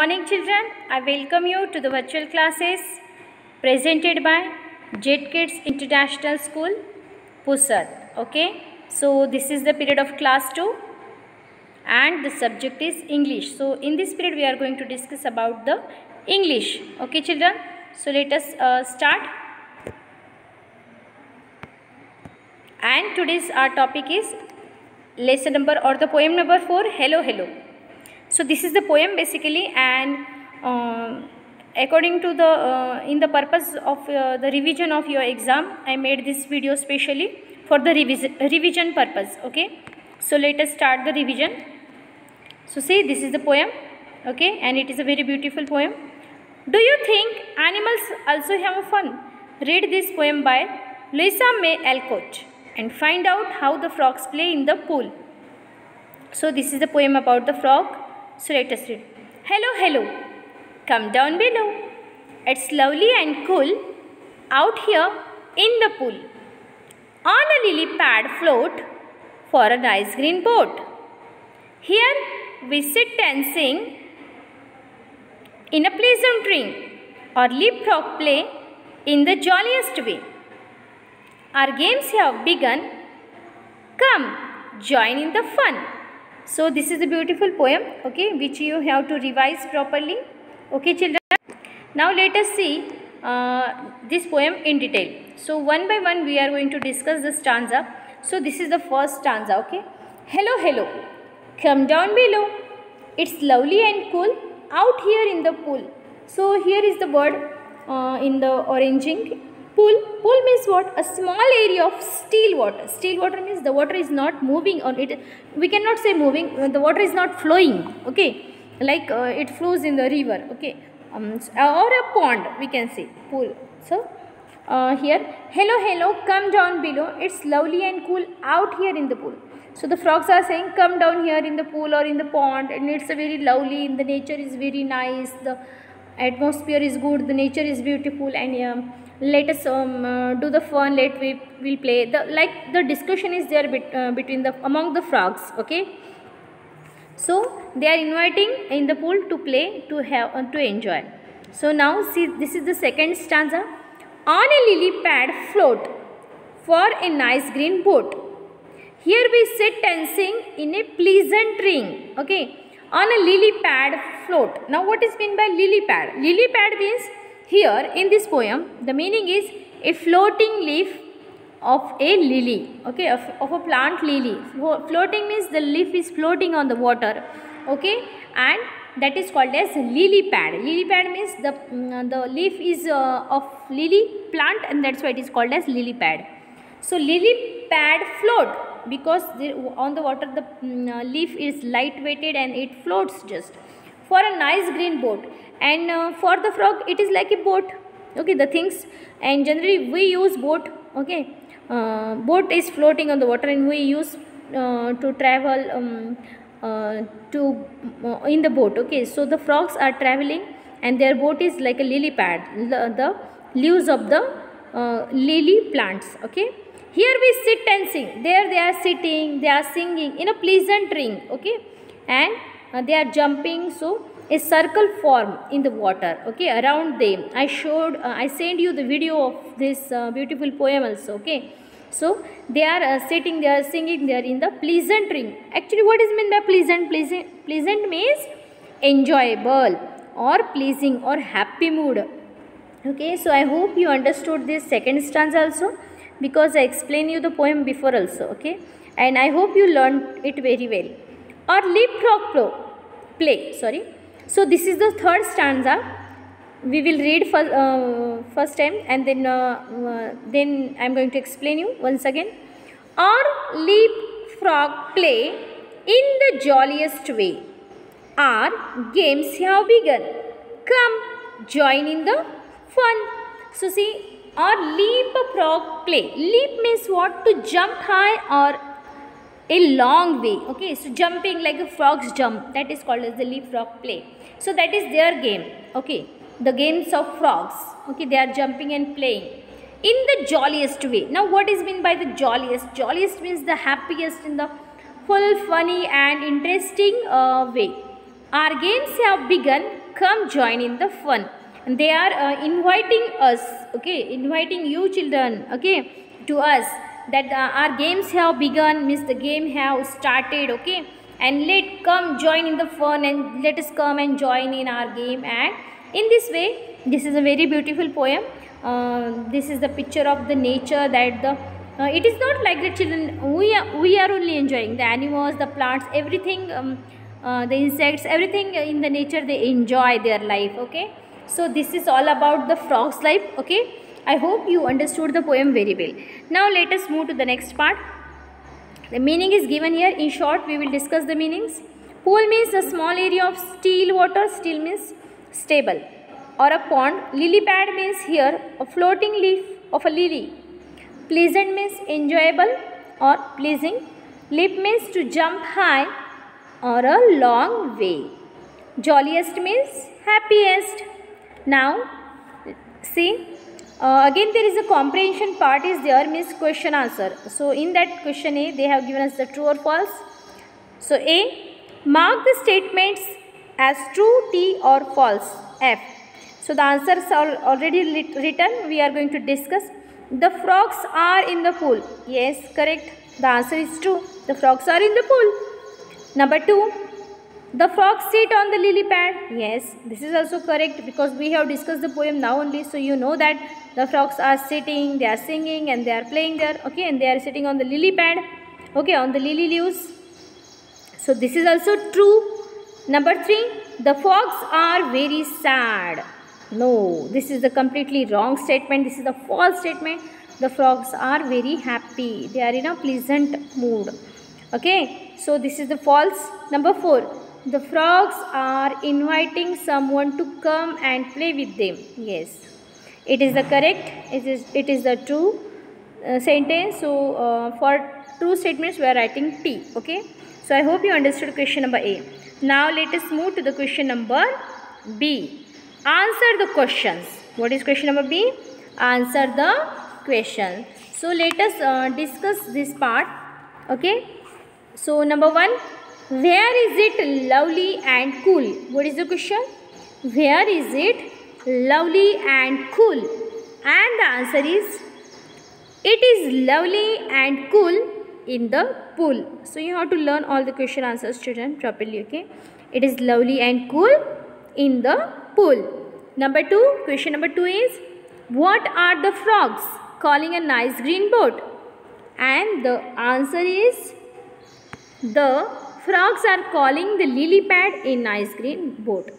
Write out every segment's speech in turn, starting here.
morning children. I welcome you to the virtual classes presented by Jet Kids International School, Pusad. Okay. So this is the period of class 2 and the subject is English. So in this period we are going to discuss about the English. Okay children. So let us uh, start. And today's our topic is lesson number or the poem number 4 Hello Hello. So this is the poem basically and uh, according to the uh, in the purpose of uh, the revision of your exam I made this video specially for the revision revision purpose okay. So let us start the revision. So see this is the poem okay and it is a very beautiful poem. Do you think animals also have fun? Read this poem by Louisa May Alcott and find out how the frogs play in the pool. So this is the poem about the frog. So let us read. Hello, hello. Come down below. It's lovely and cool out here in the pool. On a lily pad float for a nice green boat. Here we sit and sing in a pleasant ring or leapfrog play in the jolliest way. Our games have begun. Come, join in the fun. So this is a beautiful poem, okay, which you have to revise properly. Okay, children. Now let us see uh, this poem in detail. So one by one we are going to discuss the stanza. So this is the first stanza, okay. Hello, hello. Come down below. It's lovely and cool out here in the pool. So here is the word uh, in the oranging pool. Pool means what? A small area of still water. Still water means the water is not moving on it. We cannot say moving. The water is not flowing. Okay? Like uh, it flows in the river. Okay? Um, or a pond we can say. Pool. So uh, here. Hello hello. Come down below. It's lovely and cool out here in the pool. So the frogs are saying come down here in the pool or in the pond. And it's a very lovely the nature is very nice. The atmosphere is good. The nature is beautiful. And um, let us um, uh, do the fun let we will play. The like the discussion is there bit, uh, between the among the frogs okay? So they are inviting in the pool to play to have uh, to enjoy. So now see this is the second stanza. On a lily pad float for a nice green boat. Here we sit and sing in a pleasant ring okay? On a lily pad float. Now what is meant by lily pad? Lily pad means here in this poem the meaning is a floating leaf of a lily okay of, of a plant lily. Floating means the leaf is floating on the water okay and that is called as lily pad. Lily pad means the mm, the leaf is uh, of lily plant and that's why it is called as lily pad. So lily pad float because on the water the um, leaf is light weighted and it floats just for a nice green boat. And uh, for the frog it is like a boat. Okay the things. And generally we use boat. Okay uh, boat is floating on the water and we use uh, to travel um, uh, to uh, in the boat. Okay so the frogs are traveling and their boat is like a lily pad. The, the leaves of the uh, lily plants. Okay here we sit and sing. There they are sitting. They are singing in a pleasant ring. Okay and uh, they are jumping so a circle form in the water okay around them. I showed uh, i sent you the video of this uh, beautiful poem also okay. So they are uh, sitting they are singing they are in the pleasant ring. Actually what is meant by pleasant? Pleasant pleasant means enjoyable or pleasing or happy mood. Okay so i hope you understood this second stanza also because i explained you the poem before also okay. And i hope you learned it very well or leapfrog play sorry. So this is the third stanza. We will read first, uh, first time and then uh, uh, then i am going to explain you once again. Or leapfrog play in the jolliest way. Our games have begun. Come join in the fun. So see or leap frog play. Leap means what? To jump high or a long way okay? So jumping like a frogs jump that is called as the leapfrog play. So that is their game okay? The games of frogs okay? They are jumping and playing in the jolliest way. Now what is meant by the jolliest? Jolliest means the happiest in the full funny and interesting uh, way. Our games have begun. Come join in the fun. And they are uh, inviting us okay? Inviting you children okay? To us that uh, our games have begun means the game have started okay? And let come join in the fun and let us come and join in our game. And in this way this is a very beautiful poem. Uh, this is the picture of the nature that the uh, it is not like the children we are, we are only enjoying the animals the plants everything um, uh, the insects everything in the nature they enjoy their life okay? So this is all about the frog's life okay i hope you understood the poem very well. Now let us move to the next part. The meaning is given here. In short we will discuss the meanings. Pool means a small area of still water. Still means stable or a pond. Lily pad means here a floating leaf of a lily. Pleasant means enjoyable or pleasing. Leap means to jump high or a long way. Jolliest means happiest. Now, see, uh, again there is a comprehension part is there means question answer. So, in that question A, they have given us the true or false. So, A, mark the statements as true T or false F. So, the answers are already written. We are going to discuss. The frogs are in the pool. Yes, correct. The answer is true. The frogs are in the pool. Number 2. The frogs sit on the lily pad. Yes, this is also correct because we have discussed the poem now only. So, you know that the frogs are sitting, they are singing and they are playing there. Okay, and they are sitting on the lily pad. Okay, on the lily leaves. So, this is also true. Number 3. The frogs are very sad. No, this is the completely wrong statement. This is a false statement. The frogs are very happy. They are in a pleasant mood. Okay, so this is the false. Number 4. The frogs are inviting someone to come and play with them. Yes. It is the correct. It is, it is the true uh, sentence. So uh, for true statements we are writing T. Okay. So I hope you understood question number A. Now let us move to the question number B. Answer the questions. What is question number B? Answer the question. So let us uh, discuss this part. Okay. So number one, where is it lovely and cool? What is the question? Where is it lovely and cool? And the answer is, it is lovely and cool in the pool. So you have to learn all the question answers student properly okay. It is lovely and cool in the pool. Number two, question number two is, what are the frogs calling a nice green boat? And the answer is, the frogs are calling the lily pad a nice green boat.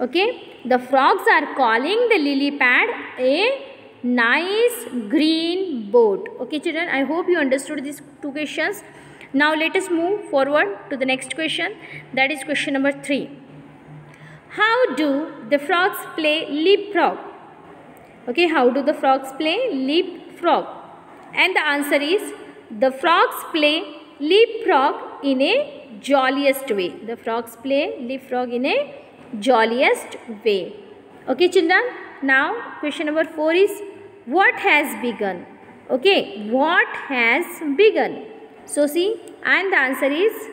Okay. The frogs are calling the lily pad a nice green boat. Okay children, I hope you understood these two questions. Now let us move forward to the next question. That is question number 3. How do the frogs play leapfrog? Okay, how do the frogs play leapfrog? And the answer is the frogs play leapfrog in a jolliest way. The frogs play leapfrog in a jolliest way. Okay children. Now question number 4 is what has begun? Okay. What has begun? So see and the answer is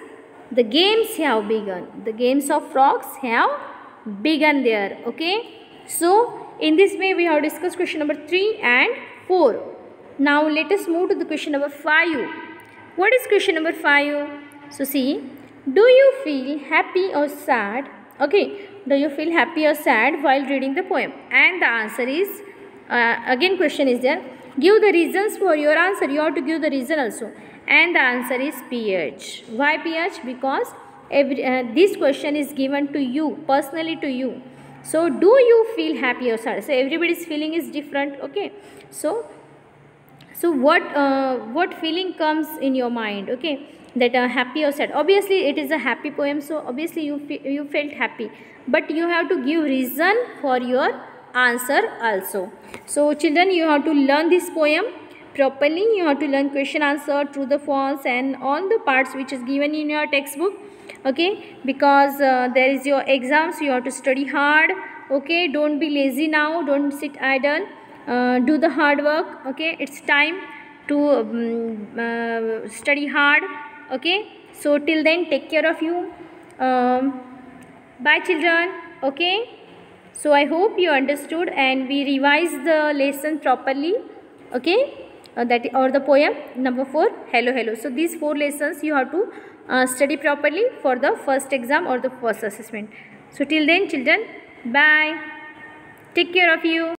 the games have begun. The games of frogs have begun there. Okay. So in this way we have discussed question number 3 and 4. Now let us move to the question number 5. What is question number 5? So see, do you feel happy or sad? Okay, do you feel happy or sad while reading the poem? And the answer is, uh, again question is there, give the reasons for your answer. You have to give the reason also. And the answer is PH. Why PH? Because every, uh, this question is given to you, personally to you. So, do you feel happy or sad? So, everybody's feeling is different. Okay. So, so what, uh, what feeling comes in your mind? Okay that are happy or sad. Obviously it is a happy poem so obviously you you felt happy. But you have to give reason for your answer also. So children you have to learn this poem properly. You have to learn question answer true the false and all the parts which is given in your textbook okay? Because uh, there is your exams you have to study hard okay? Don't be lazy now don't sit idle. Uh, do the hard work okay? It's time to um, uh, study hard okay? So till then take care of you. Um, bye children. Okay? So i hope you understood and we revise the lesson properly. Okay? Uh, that or the poem number 4 hello hello. So these four lessons you have to uh, study properly for the first exam or the first assessment. So till then children bye. Take care of you